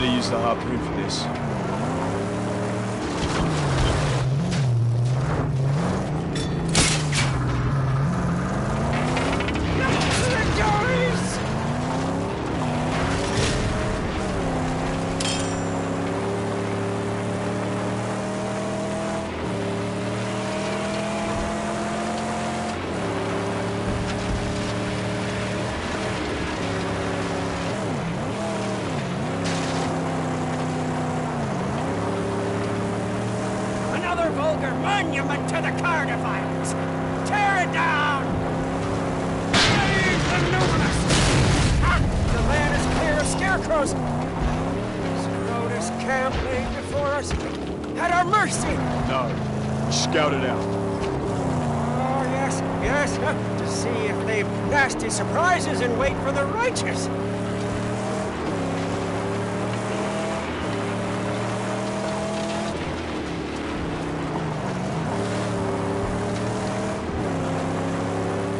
better use the harpoon for this. Vulgar monument to the Cardivines! Tear it down! Leave the numinous! Ah, the land is clear of scarecrows! Scrotus camp laid before us at our mercy! No. Scout it out. Oh, yes, yes, to see if they've nasty surprises in wait for the righteous!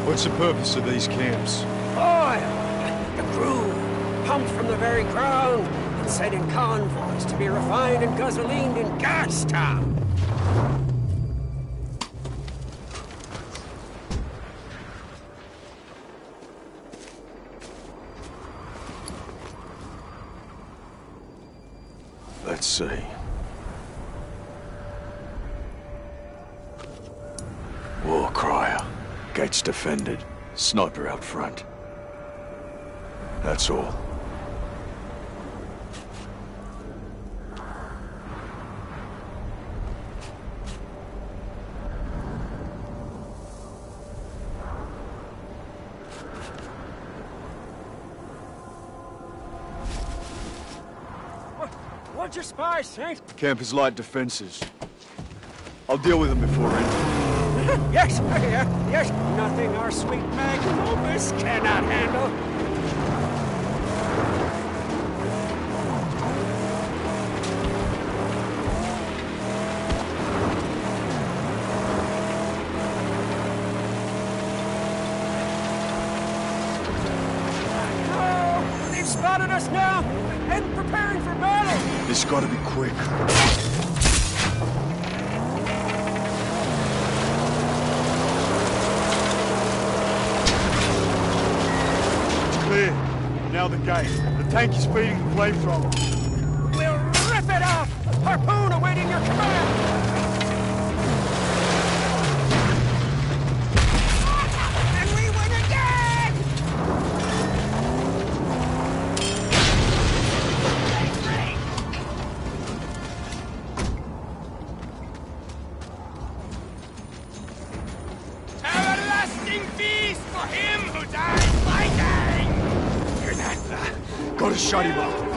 What's the purpose of these camps? Oil! The crude, pumped from the very ground and sent in convoys to be refined and gasolined in Gastown. Let's see. Gates defended. Sniper out front. That's all. What, what'd you spy, Saint? Eh? Camp is light defenses. I'll deal with them before entering. Yes, yes, nothing our sweet Magnum Opus cannot handle. Oh, they've spotted us now and preparing for battle. This gotta be quick. It's clear. The gate. The tank is feeding the flamethrower. We'll rip it off! Harpoon awaiting your command! And we win again! Everlasting feast for him Gotta shut him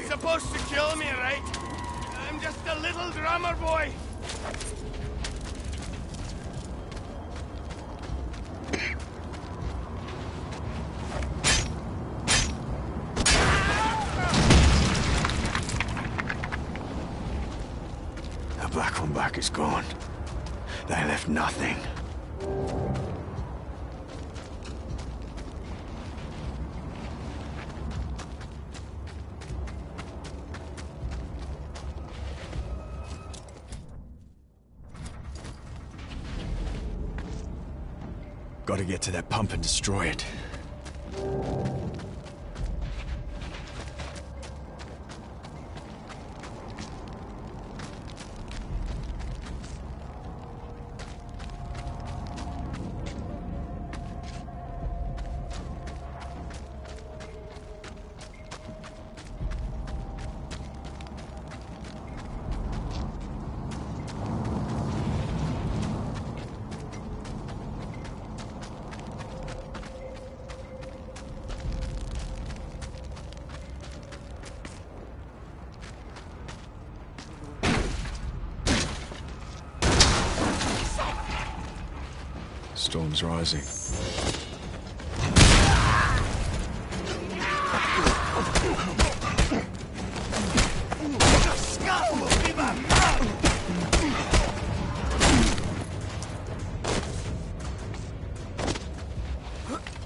supposed to kill me, right? I'm just a little drummer boy. The black one back is gone. They left nothing. Gotta get to that pump and destroy it. storm's rising.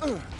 Ugh!